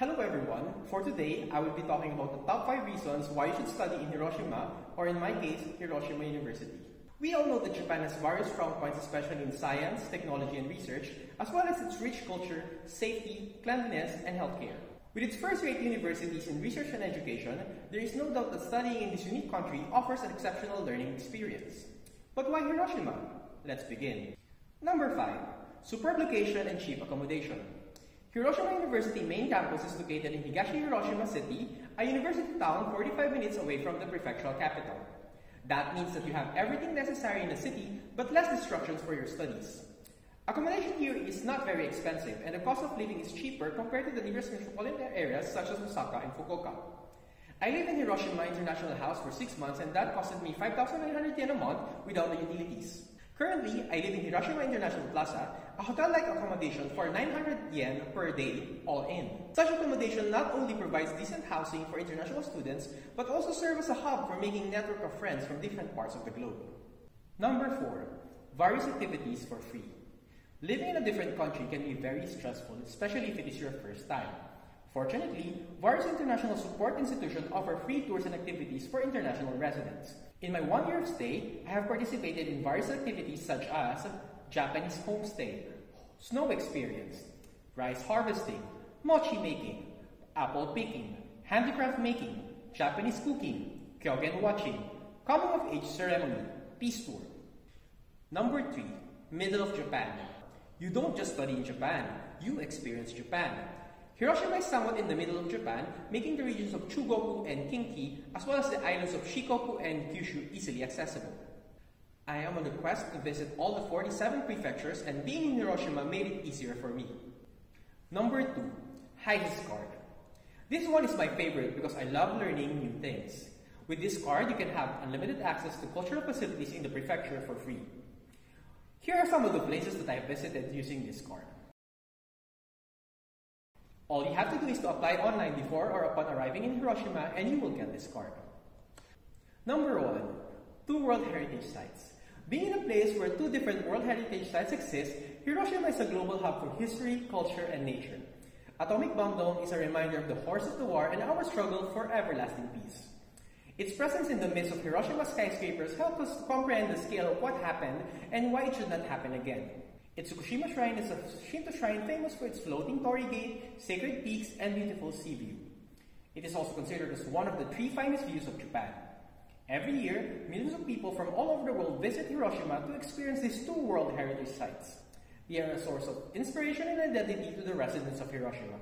Hello everyone. For today, I will be talking about the top 5 reasons why you should study in Hiroshima, or in my case, Hiroshima University. We all know that Japan has various strong points, especially in science, technology, and research, as well as its rich culture, safety, cleanliness, and healthcare. With its first-rate universities in research and education, there is no doubt that studying in this unique country offers an exceptional learning experience. But why Hiroshima? Let's begin. Number 5. Superb location and cheap accommodation. Hiroshima University main campus is located in Higashi Hiroshima City, a university town 45 minutes away from the prefectural capital. That means that you have everything necessary in the city, but less distractions for your studies. Accommodation here is not very expensive, and the cost of living is cheaper compared to the nearest metropolitan areas such as Osaka and Fukuoka. I live in Hiroshima International House for 6 months and that costed me 5,900 yen a month without the utilities. Currently, I live in Hiroshima International Plaza, a hotel-like accommodation for 900 yen per day, all in. Such accommodation not only provides decent housing for international students, but also serves as a hub for making network of friends from different parts of the globe. Number 4. Various activities for free. Living in a different country can be very stressful, especially if it is your first time. Fortunately, various international support institutions offer free tours and activities for international residents. In my one year of stay, I have participated in various activities such as Japanese homestay, snow experience, rice harvesting, mochi making, apple picking, handicraft making, Japanese cooking, kyogen watching, coming of age ceremony, peace tour. Number 3. Middle of Japan. You don't just study in Japan, you experience Japan. Hiroshima is somewhat in the middle of Japan, making the regions of Chugoku and Kinki, as well as the islands of Shikoku and Kyushu easily accessible. I am on the quest to visit all the 47 prefectures and being in Hiroshima made it easier for me. Number 2. HICIS card. This one is my favorite because I love learning new things. With this card, you can have unlimited access to cultural facilities in the prefecture for free. Here are some of the places that I visited using this card. All you have to do is to apply online before or upon arriving in Hiroshima and you will get this card. Number 1. Two World Heritage Sites. Being in a place where two different World Heritage Sites exist, Hiroshima is a global hub for history, culture, and nature. Atomic Bomb Dome is a reminder of the horrors of the war and our struggle for everlasting peace. Its presence in the midst of Hiroshima skyscrapers helps us comprehend the scale of what happened and why it should not happen again. Itsukushima Shrine is a Shinto shrine famous for its floating torii gate, sacred peaks, and beautiful sea view. It is also considered as one of the three finest views of Japan. Every year, millions of people from all over the world visit Hiroshima to experience these two World Heritage Sites. They are a source of inspiration and identity to the residents of Hiroshima.